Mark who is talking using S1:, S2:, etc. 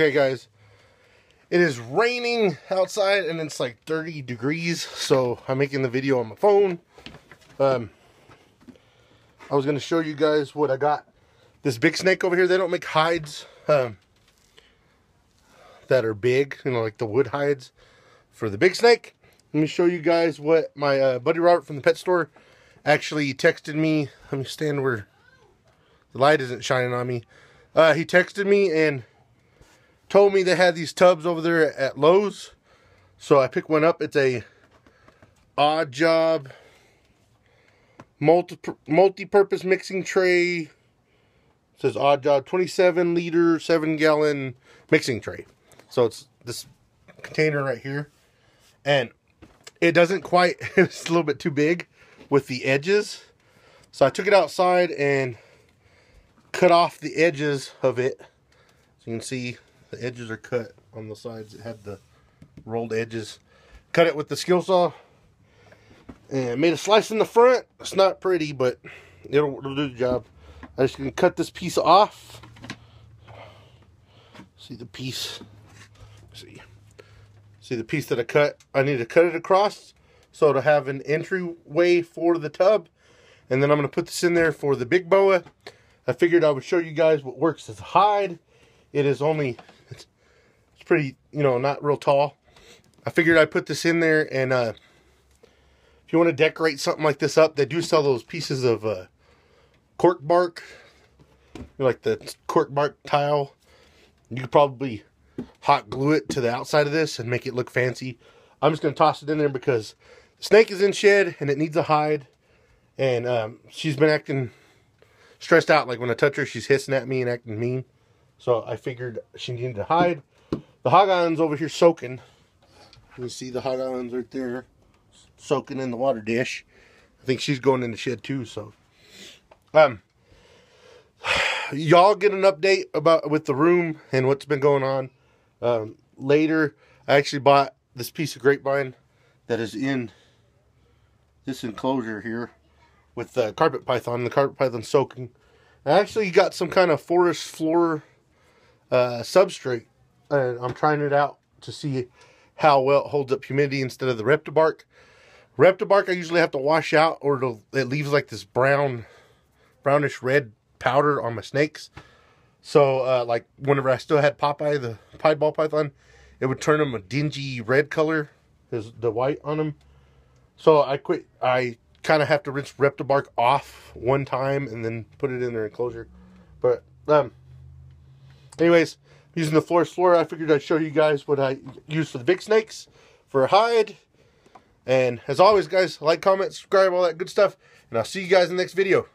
S1: Okay, guys. It is raining outside and it's like 30 degrees, so I'm making the video on my phone. Um, I was going to show you guys what I got. This big snake over here, they don't make hides um, that are big, you know, like the wood hides for the big snake. Let me show you guys what my uh, buddy Robert from the pet store actually texted me. Let me stand where the light isn't shining on me. Uh, he texted me and told me they had these tubs over there at Lowe's. So I picked one up. It's a odd job multi multi-purpose mixing tray. It says odd job 27 liter 7 gallon mixing tray. So it's this container right here. And it doesn't quite it's a little bit too big with the edges. So I took it outside and cut off the edges of it. So you can see the edges are cut on the sides. It had the rolled edges. Cut it with the skill saw. And made a slice in the front. It's not pretty, but it'll, it'll do the job. I just can cut this piece off. See the piece. See. See the piece that I cut. I need to cut it across so to have an entryway for the tub. And then I'm going to put this in there for the big boa. I figured I would show you guys what works as a hide. It is only, pretty, you know, not real tall. I figured I'd put this in there and uh, if you want to decorate something like this up, they do sell those pieces of uh, cork bark, like the cork bark tile. You could probably hot glue it to the outside of this and make it look fancy. I'm just going to toss it in there because the snake is in shed and it needs a hide. And um, she's been acting stressed out. Like when I touch her, she's hissing at me and acting mean. So I figured she needed to hide. The hog island's over here soaking. You can see the hog islands right there soaking in the water dish. I think she's going in the shed too. So, um, y'all get an update about with the room and what's been going on. Um, later, I actually bought this piece of grapevine that is in this enclosure here with the carpet python. The carpet python soaking. I actually got some kind of forest floor uh, substrate, and I'm trying it out to see how well it holds up humidity instead of the Reptibark. Reptibark I usually have to wash out, or it leaves like this brown, brownish red powder on my snakes. So, uh, like whenever I still had Popeye, the pied ball python, it would turn them a dingy red color, is the white on them. So I quit. I kind of have to rinse Reptibark off one time and then put it in their enclosure. But um, anyways, using the Forest floor, I figured I'd show you guys what I use for the big snakes for a hide. And as always, guys, like, comment, subscribe, all that good stuff. And I'll see you guys in the next video.